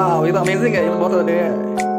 啊，味 udah. Amazing.